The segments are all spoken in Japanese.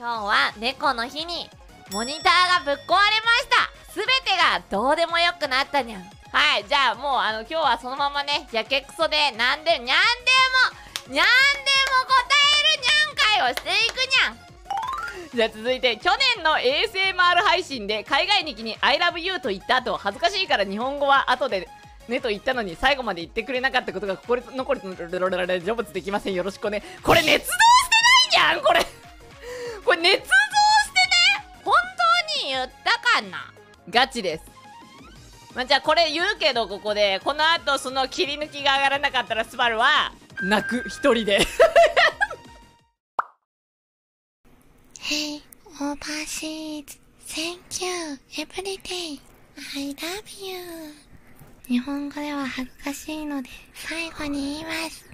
今日は猫の日にモニターがぶっ壊れました。すべてがどうでもよくなったにゃん。はいじゃあもうあの今日はそのままねやけくそでなんでにゃんでもにゃんでも答えるにゃん会をしていくにゃん。じゃあ続いて去年の ASMR 配信で海外にきに I love you と言った後恥ずかしいから日本語は後でねと言ったのに最後まで言ってくれなかったことが心残りの成仏できません。よろしくね。これ 捏造してないじゃんこれこれ捏造してね本当に言ったかな？ガチですまあ、じゃあこれ言うけどここでこの後その切り抜きが上がらなかったらスバルは？泣く一人で Hey, overseas. Thank you, everyday. I love you. 日本語では恥ずかしいので最後に言います。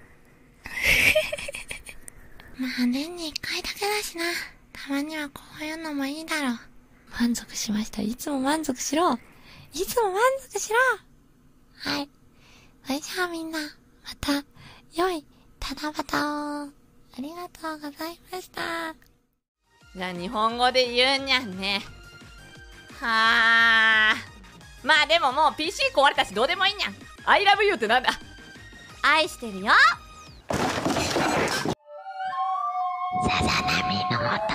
まあ年に一回だけだしな。たまにはこういうのもいいだろう。満足しました。いつも満足しろ。いつも満足しろ。はい。それじゃあみんな、また、良い七夕を。ありがとうございました。じゃあ日本語で言うにゃんねはあまあでももう PC 壊れたしどうでもいいにゃん I love you ってなんだ愛してるよさざ波の音。